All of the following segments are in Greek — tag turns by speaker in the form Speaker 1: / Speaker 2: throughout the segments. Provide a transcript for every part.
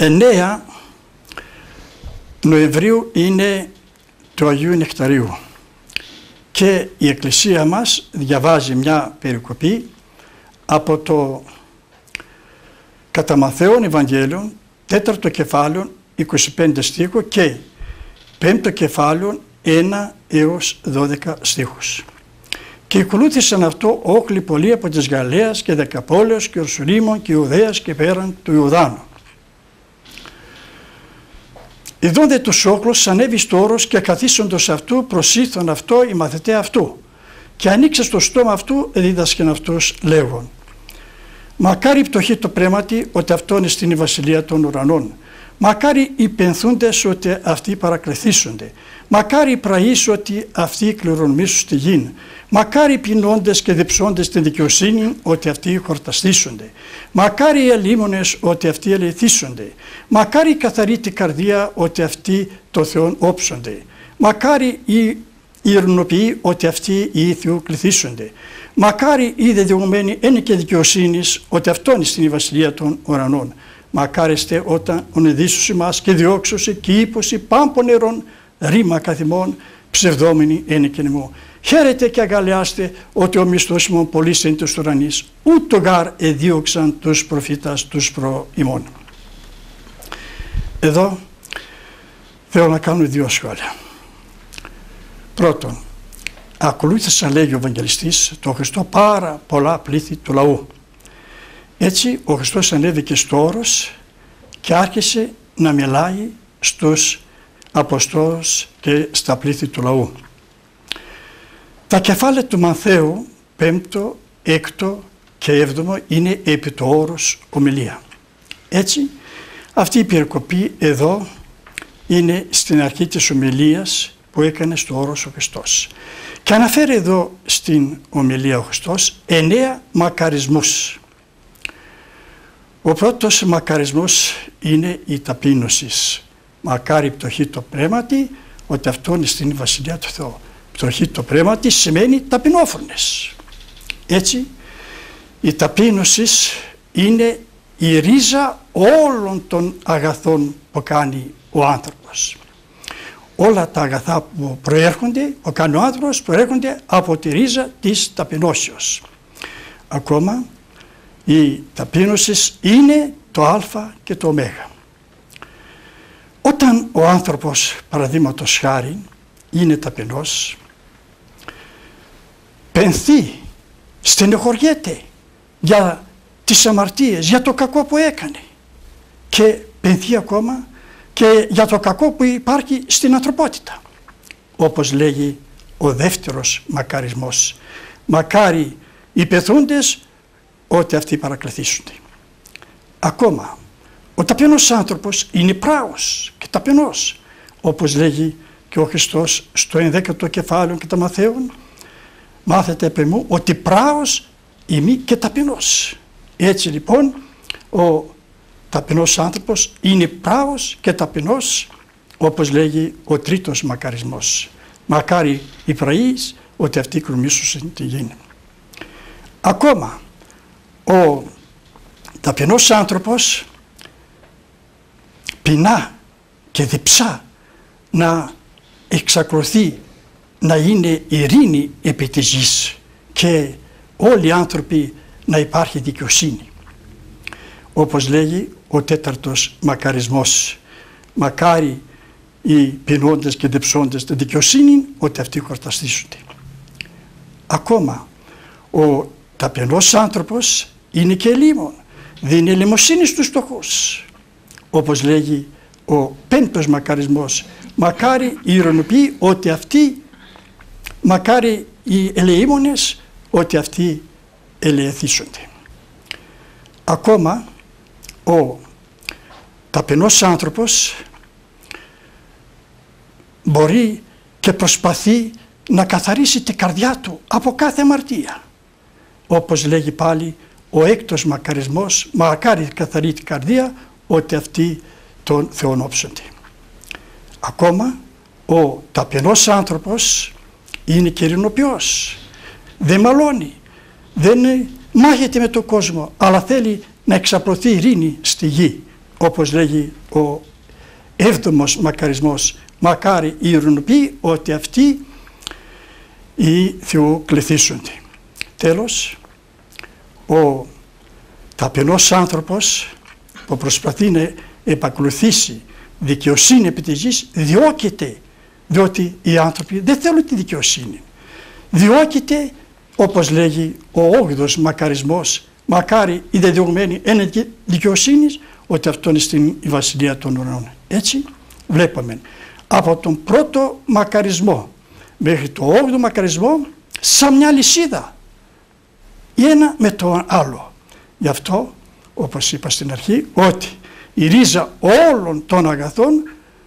Speaker 1: 9 Νοεμβρίου είναι του Αγίου Νεκταρίου και η Εκκλησία μας διαβάζει μια περικοπή από το κατά Μαθαίον Ευαγγέλιο τέταρτο κεφάλαιο 25 στίχο και πέμπτο κεφάλαιο 1 έως 12 στίχους. Και ακολούθησαν αυτό όχλοι πολλοί από της Γαλλίας και Δεκαπόλεως και Ορσουλήμων και Ιουδαίας και πέραν του Ιουδάνου. Εδώ δε τους όχλους ανέβη στο όρος και καθίσοντος αυτού προσήθων αυτό οι μαθητέ αυτού και ανοίξε στο στόμα αυτού δίδασκεν αυτούς λέγον. Μακάρι πτωχή το πρέματι ότι αυτό είναι στην βασιλεία των ουρανών. Μακάρι οι πενθούντες ότι αυτοί παρακληθήσονται. Μακάρι οι πραείς ότι αυτοί κληρονομήσουν στη γη. Μακάρι οι πεινώντες και διψώντες την δικαιοσύνη ότι αυτοί χορταστήσονται. Μακάρι οι ελίμονες ότι αυτοί ελεθίσονται. Μακάρι η καθαρή την καρδία ότι αυτοί το Θεόν όψονται. Μακάρι οι ειρηνοποιοί ότι αυτοί οι Θεού κληθήσονται. Μακάρι οι δεδειγμένοι είναι και δικαιοσύνης ότι αυτό είναι στην βασιλεία των ουρανών. Μακάριστε όταν ονειδήσουσι μας και διώξουσι και ύποση πάμπο νερών ρήμα καθημών ψευδόμενοι είναι και νημό. Χαίρετε και αγκαλιάστε ότι ο μισθός ημών πολύς είναι τους ουρανείς, ούτω γάρ εδίωξαν τους προφήτας τους προημών. Εδώ θέλω να κάνω δύο σχόλια. Πρώτον, ακολούθησαν λέγει ο Ευαγγελιστής το Χριστό πάρα πολλά πλήθη του λαού. Έτσι ο Χριστός ανέβηκε στο όρος και άρχισε να μιλάει στους Αποστόλους και στα πλήθη του λαού. Τα κεφάλαια του Μανθαίου, πέμπτο, έκτο και έβδομο είναι επί το όρος ομιλία. Έτσι, αυτή η περικοπή εδώ είναι στην αρχή της ομιλίας που έκανε στο όρος ο Χριστός. Και αναφέρει εδώ στην ομιλία ο Χριστός εννέα μακαρισμούς. Ο πρώτος μακαρισμός είναι η ταπείνωσης. Μακάρι πτωχή το πρέματι, ότι αυτό είναι στην Βασιλεία του Θεού. Πτωχή το πρέματι σημαίνει ταπεινόφρονες. Έτσι, η ταπείνωσης είναι η ρίζα όλων των αγαθών που κάνει ο άνθρωπος όλα τα αγαθά που προέρχονται, που κάνει ο άνθρωπος, προέρχονται από τη ρίζα της ταπεινώσεως. Ακόμα η ταπείνωσης είναι το α και το ω. Όταν ο άνθρωπος, παραδείγματος χάρη, είναι ταπεινός, πενθεί, στενοχωριέται για τις αμαρτίες, για το κακό που έκανε και πενθεί ακόμα και για το κακό που υπάρχει στην ανθρωπότητα. Όπως λέγει ο δεύτερος μακαρισμός. Μακάρι οι πεθούντες ότι αυτοί παρακληθήσονται. Ακόμα, ο ταπεινός άνθρωπος είναι πράος και ταπεινός. Όπως λέγει και ο Χριστός στο 11ο κεφάλαιο και τα Μαθαίων. Μάθετε επί μου ότι πράος είμαι και ταπεινός. Έτσι λοιπόν ο ταπεινός άνθρωπος είναι πράος και ταπεινός όπως λέγει ο τρίτος μακαρισμός. Μακάρι οι πραείς ότι αυτοί κρομίσουν τη γη. Ακόμα ο ταπεινός άνθρωπος πεινά και διψά να εξακολουθεί να είναι ειρήνη επί της γης και όλοι οι άνθρωποι να υπάρχει δικαιοσύνη. Όπως λέγει ο τέταρτος μακαρισμός. Μακάρι οι πεινώντες και δεψώντες τη δικαιοσύνη ότι αυτοί χορταστήσονται. Ακόμα ο ταπεινός άνθρωπος είναι και λίμων. Δίνει ελεημοσύνη στους φτωχούς. Όπως λέγει ο πέμπτος μακαρισμός. Μακάρι οι ηρωνοποιοί ότι αυτοί, μακάρι οι ελεήμονες ότι αυτοί ελεεθίσονται. Ακόμα ο ταπεινός άνθρωπος μπορεί και προσπαθεί να καθαρίσει την καρδιά του από κάθε αμαρτία. Όπως λέγει πάλι ο έκτος μακαρισμός, μακάρι καθαρεί την καρδία, ότι αυτοί τον θεονόψονται. Ακόμα ο ταπεινός άνθρωπος είναι και Δεν μαλώνει, δεν μάχεται με τον κόσμο, αλλά θέλει να εξαπλωθεί ειρήνη στη γη. όπως λέγει ο έβδομος μακαρισμός μακάρι οι ειρηνοποιοί ότι αυτοί οι θεοκληθήσονται. Τέλος, ο ταπεινός άνθρωπος που προσπαθεί να επακολουθήσει δικαιοσύνη επί της γης διώκεται διότι οι άνθρωποι δεν θέλουν τη δικαιοσύνη. Διώκεται όπως λέγει ο όγδος μακαρισμός μακάρι οι δεδειγμένοι έναντι δικαιοσύνης ότι αυτό είναι στην βασιλεία των ουρανών. Έτσι βλέπουμε από τον πρώτο μακαρισμό μέχρι το όγδο μακαρισμό σαν μια λυσίδα ένα με το άλλο. Γι' αυτό όπως είπα στην αρχή ότι η ρίζα όλων των αγαθών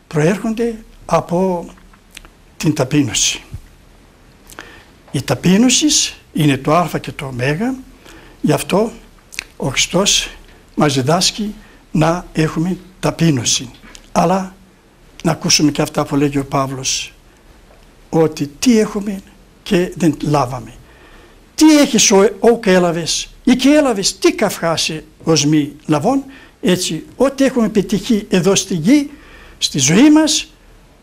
Speaker 1: προέρχονται από την ταπείνωση. Η ταπείνωσης είναι το α και το ω, γι' αυτό ο Χριστός μας διδάσκει να έχουμε ταπείνωση. Αλλά να ακούσουμε και αυτά που λέγει ο Παύλος ότι τι έχουμε και δεν λάβαμε. Τι έχεις ο, ο και έλαβες ή και έλαβες τι καυχάσει ως μη λαβών; Έτσι ό,τι έχουμε πετυχεί εδώ στη γη στη ζωή μας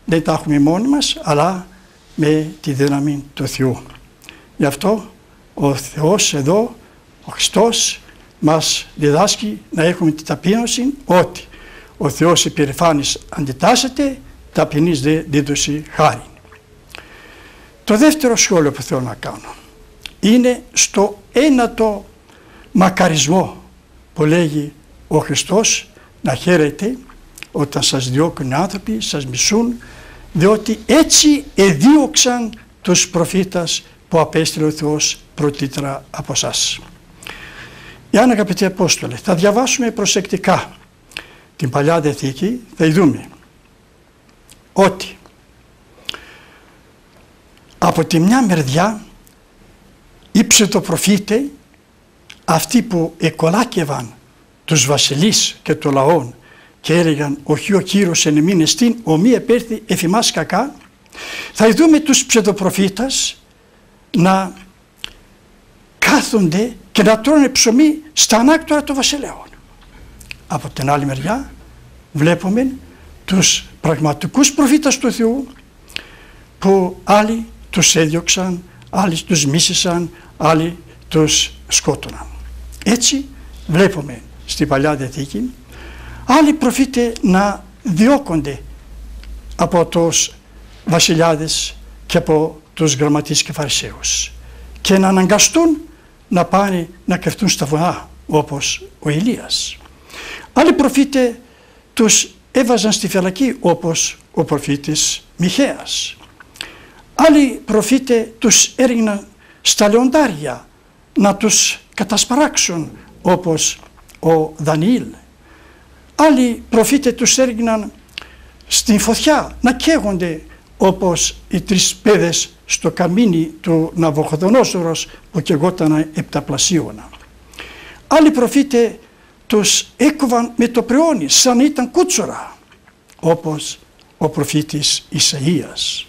Speaker 1: δεν τα έχουμε μόνοι μας αλλά με τη δύναμη του Θεού. Γι' αυτό ο Θεός εδώ, ο Χριστός μας διδάσκει να έχουμε την ταπείνωση ότι ο Θεός υπερηφάνης αντιτάσσεται, ταπεινής δε δίδωση χάρη. Το δεύτερο σχόλιο που θέλω να κάνω είναι στο ένατο μακαρισμό που λέγει ο Χριστός να χαίρετε όταν σας διώκουν οι άνθρωποι, σας μισούν, διότι έτσι εδίωξαν τους προφήτας που απέστειλε ο Θεός πρωτήτερα από εσάς. Εάν αγαπητοί Απόστολε, θα διαβάσουμε προσεκτικά την Παλιά Διαθήκη, θα δούμε ότι από τη μια μεριά οι ψευτοπροφήτε, αυτοί που εκολάκευαν τους βασιλείς και το λαό και έλεγαν «Οχι ο Κύριος εν εμήν εστίν, ο μη επέρθη εφημάς κακά», θα δούμε τους ψευδοπροφήτας να κάθονται και να τρώνε ψωμί στα ανάκτορα των βασιλέων. Από την άλλη μεριά βλέπουμε τους πραγματικούς προφήτες του Θεού που άλλοι τους έδιωξαν, άλλοι τους μίσησαν, άλλοι τους σκότωναν. Έτσι βλέπουμε στη Παλιά Διαθήκη άλλοι προφήτε να διώκονται από τους βασιλιάδες και από τους γραμματείς και φαρισαίους και να αναγκαστούν να πάνε να κρυφτούν στα βουνά όπως ο Ηλίας. Άλλοι προφήτε τους έβαζαν στη φυλακή όπως ο προφήτης Μιχαίας. Άλλοι προφήτε τους έριχναν στα λεοντάρια να τους κατασπαράξουν όπως ο Δανιήλ. Άλλοι προφήτε τους έριχναν στην φωτιά να καίγονται όπως οι τρεις παιδες στο καμίνι του Ναβοχοδονόσορος που καιγόταν επταπλασίωνα. Άλλοι προφήτε τους έκοβαν με το πρεόνι σαν ήταν κούτσορα όπως ο προφήτης Ισαΐας.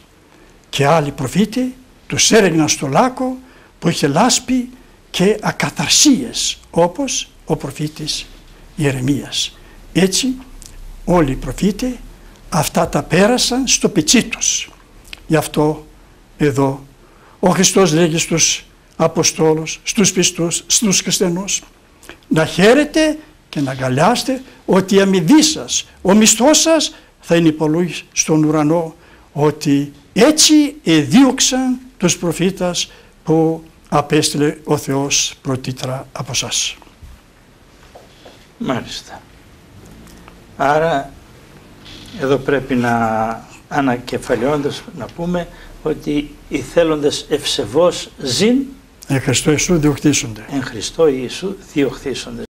Speaker 1: Και άλλοι προφήτε τους έρεγναν στο λάκκο που είχε λάσπη και ακαθαρσίες όπως ο προφήτης Ιερεμίας. Έτσι όλοι οι προφήτε αυτά τα πέρασαν στο πετσί τους. Γι' αυτό εδώ ο Χριστός λέγει στους Αποστόλους, στους πιστούς, στους χριστιανούς να χαίρετε και να αγκαλιάστε ότι η αμοιβή σας, ο μισθός σας θα είναι πολύ στον ουρανό ότι έτσι εδίωξαν τους προφήτας που απέστειλε ο Θεός πρωτήτρα από σας.
Speaker 2: Μάλιστα. Άρα εδώ πρέπει να ανακεφαλαιώντας να πούμε ότι οι θέλοντες ευσεβώς ζήν
Speaker 1: Εν Χριστώ Ιησού διοκτήσονται.
Speaker 2: Εν Χριστώ Ιησού διοκτήσονται.